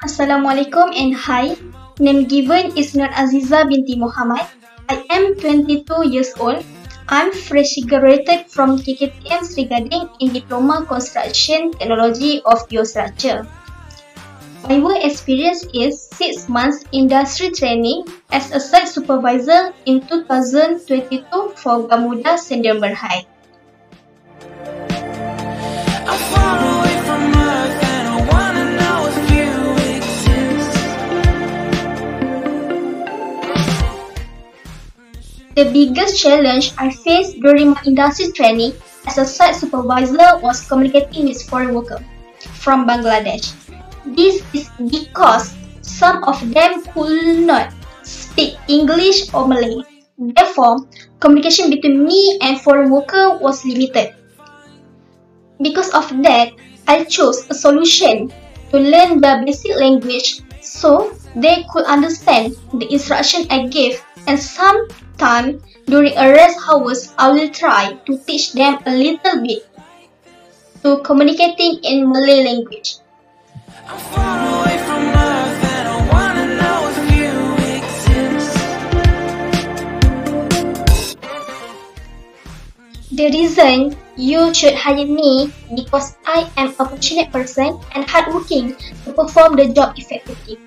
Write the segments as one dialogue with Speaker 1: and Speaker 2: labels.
Speaker 1: Assalamualaikum and hi. Name given is Nur Azizah binti Mohamad. I am 22 years old. I'm freshly graduated from KKTM Sri Gading in Diploma Construction Technology of Geostructure. My work experience is 6 months industry training as a site supervisor in 2022 for Gamuda Sdn Bhd. The biggest challenge I faced during my industry training as a site supervisor was communicating with foreign workers from Bangladesh. This is because some of them could not speak English or Malay. Therefore, communication between me and foreign worker was limited. Because of that, I chose a solution to learn the basic language so they could understand the instruction I gave and sometime during a rest hours I will try to teach them a little bit to communicating in Malay language.
Speaker 2: I'm far away from Earth and I wanna know if you exist.
Speaker 1: The reason you should hire me because I am a passionate person and hardworking to perform the job effectively.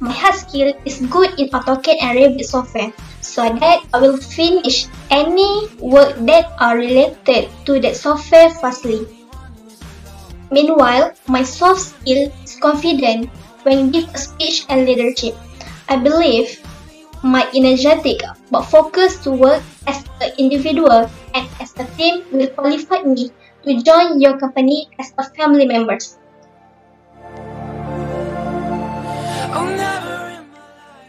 Speaker 1: My hard skill is good in AutoCAD and Revit software, so that I will finish any work that are related to that software fastly. Meanwhile, my soft skill is confident when give a speech and leadership. I believe my energetic but focused to work as an individual and as a team will qualify me to join your company as a family members.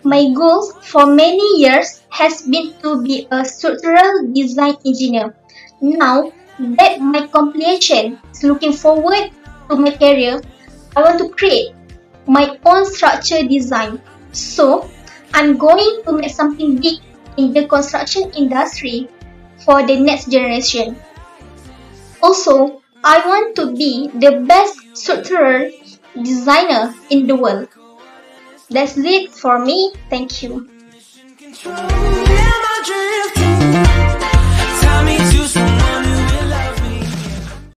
Speaker 1: My goal for many years has been to be a structural design engineer. Now that my completion is looking forward to my career, I want to create my own structure design. So, I'm going to make something big in the construction industry for the next generation. Also, I want to be the best structural designer in the world. That's it for me. Thank you.